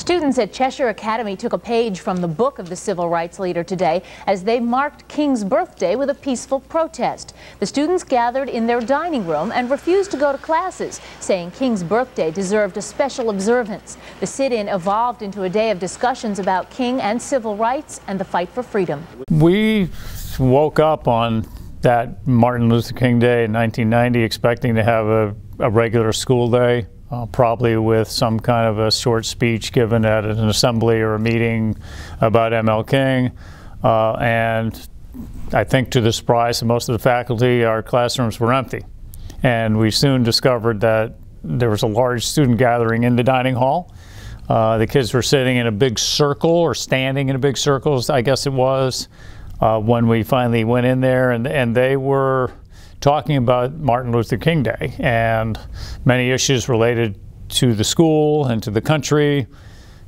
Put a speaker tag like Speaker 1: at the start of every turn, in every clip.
Speaker 1: Students at Cheshire Academy took a page from the book of the civil rights leader today as they marked King's birthday with a peaceful protest. The students gathered in their dining room and refused to go to classes, saying King's birthday deserved a special observance. The sit-in evolved into a day of discussions about King and civil rights and the fight for freedom.
Speaker 2: We woke up on that Martin Luther King Day in 1990 expecting to have a, a regular school day uh, probably with some kind of a short speech given at an assembly or a meeting about ML King. Uh, and I think to the surprise of most of the faculty, our classrooms were empty. And we soon discovered that there was a large student gathering in the dining hall. Uh, the kids were sitting in a big circle or standing in a big circle, I guess it was, uh, when we finally went in there, and, and they were talking about Martin Luther King Day and many issues related to the school and to the country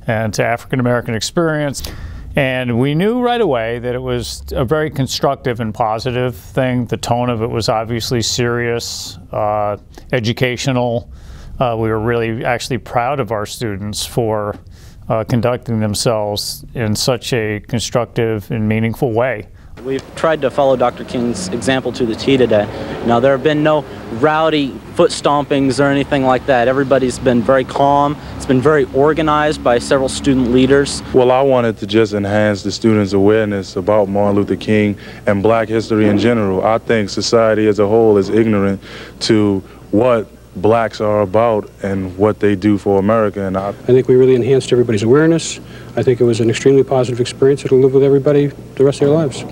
Speaker 2: and to African American experience. And we knew right away that it was a very constructive and positive thing. The tone of it was obviously serious, uh, educational. Uh, we were really actually proud of our students for uh, conducting themselves in such a constructive and meaningful way.
Speaker 3: We've tried to follow Dr. King's example to the T today. Now, there have been no rowdy foot stompings or anything like that. Everybody's been very calm. It's been very organized by several student leaders.
Speaker 4: Well, I wanted to just enhance the students' awareness about Martin Luther King and black history in general. I think society as a whole is ignorant to what blacks are about and what they do for America. And I, I
Speaker 5: think we really enhanced everybody's awareness. I think it was an extremely positive experience. It'll live with everybody the rest of their lives.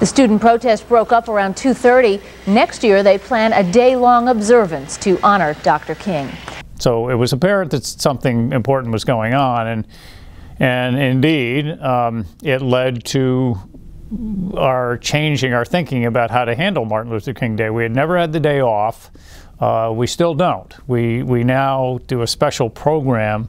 Speaker 1: The student protest broke up around 2.30. Next year, they plan a day-long observance to honor Dr. King.
Speaker 2: So it was apparent that something important was going on, and, and indeed, um, it led to our changing our thinking about how to handle Martin Luther King Day. We had never had the day off. Uh, we still don't. We, we now do a special program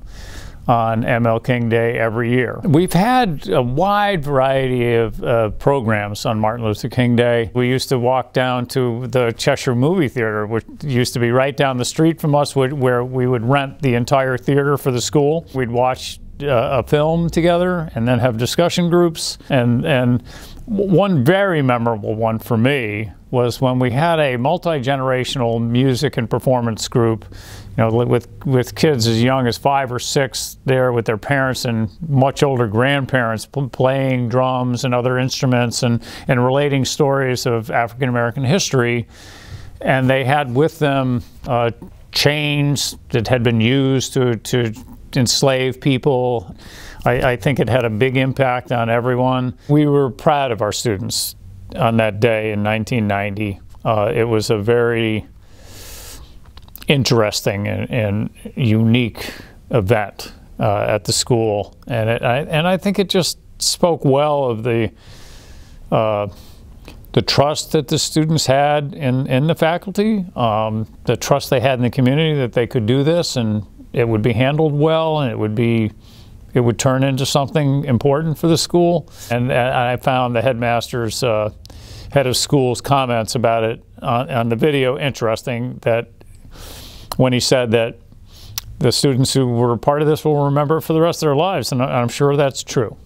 Speaker 2: on ML King Day every year. We've had a wide variety of uh, programs on Martin Luther King Day. We used to walk down to the Cheshire Movie Theater, which used to be right down the street from us, where we would rent the entire theater for the school. We'd watch a film together and then have discussion groups. And, and one very memorable one for me was when we had a multi-generational music and performance group, you know, with, with kids as young as five or six there with their parents and much older grandparents playing drums and other instruments and, and relating stories of African American history. And they had with them uh, chains that had been used to, to enslave people. I, I, think it had a big impact on everyone. We were proud of our students on that day in 1990. Uh, it was a very interesting and, and unique event uh, at the school, and it, I, and I think it just spoke well of the uh, the trust that the students had in, in the faculty, um, the trust they had in the community that they could do this and it would be handled well and it would be it would turn into something important for the school. And, and I found the headmaster's uh, head of school's comments about it on, on the video interesting that when he said that the students who were part of this will remember it for the rest of their lives, and I'm sure that's true.